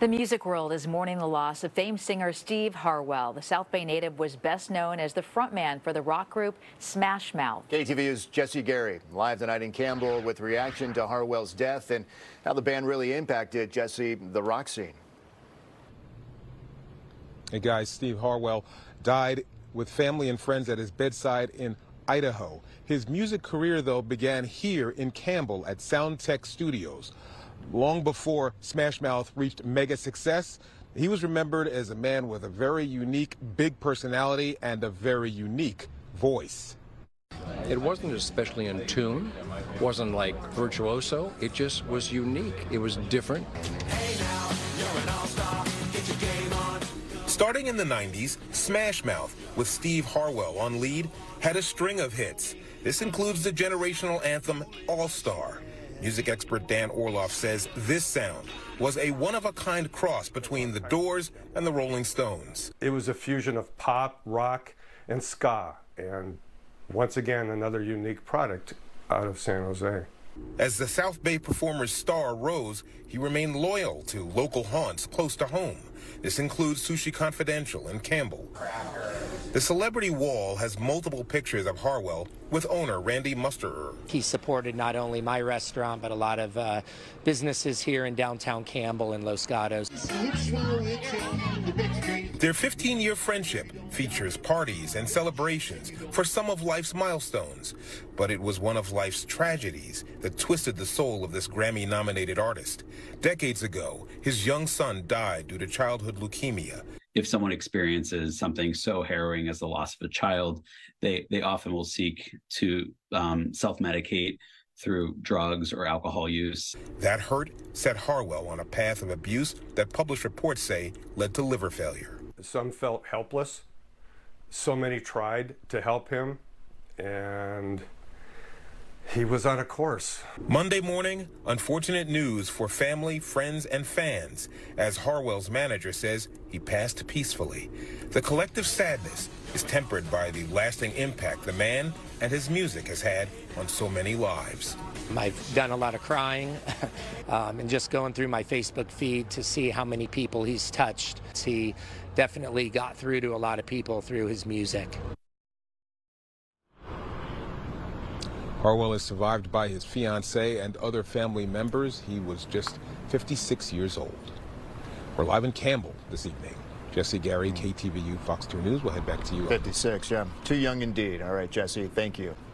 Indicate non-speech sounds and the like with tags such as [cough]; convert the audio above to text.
The music world is mourning the loss of famed singer Steve Harwell. The South Bay native was best known as the frontman for the rock group Smash Mouth. KTVU's Jesse Gary live tonight in Campbell with reaction to Harwell's death and how the band really impacted Jesse, the rock scene. Hey guys, Steve Harwell died with family and friends at his bedside in Idaho. His music career, though, began here in Campbell at Soundtech Studios. Long before Smash Mouth reached mega success, he was remembered as a man with a very unique, big personality and a very unique voice. It wasn't especially in tune, wasn't like virtuoso. It just was unique. It was different. Starting in the 90s, Smash Mouth, with Steve Harwell on lead, had a string of hits. This includes the generational anthem All Star. Music expert Dan Orloff says this sound was a one-of-a-kind cross between the Doors and the Rolling Stones. It was a fusion of pop, rock, and ska, and once again, another unique product out of San Jose. As the South Bay performer's star rose, he remained loyal to local haunts close to home. This includes Sushi Confidential and Campbell. The celebrity wall has multiple pictures of Harwell with owner Randy Musterer. He supported not only my restaurant, but a lot of uh, businesses here in downtown Campbell and Los Gatos. Their 15 year friendship features parties and celebrations for some of life's milestones, but it was one of life's tragedies that twisted the soul of this Grammy nominated artist. Decades ago, his young son died due to childhood leukemia if someone experiences something so harrowing as the loss of a child, they they often will seek to um, self-medicate through drugs or alcohol use. That hurt set Harwell on a path of abuse that published reports say led to liver failure. Some felt helpless. So many tried to help him, and he was on a course. Monday morning, unfortunate news for family, friends, and fans, as Harwell's manager says he passed peacefully. The collective sadness is tempered by the lasting impact the man and his music has had on so many lives. I've done a lot of crying [laughs] um, and just going through my Facebook feed to see how many people he's touched. He definitely got through to a lot of people through his music. Harwell is survived by his fiancee and other family members. He was just 56 years old. We're live in Campbell this evening. Jesse Gary, KTVU, Fox 2 News. We'll head back to you. 56, yeah. Too young indeed. All right, Jesse, thank you.